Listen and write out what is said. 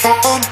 phone.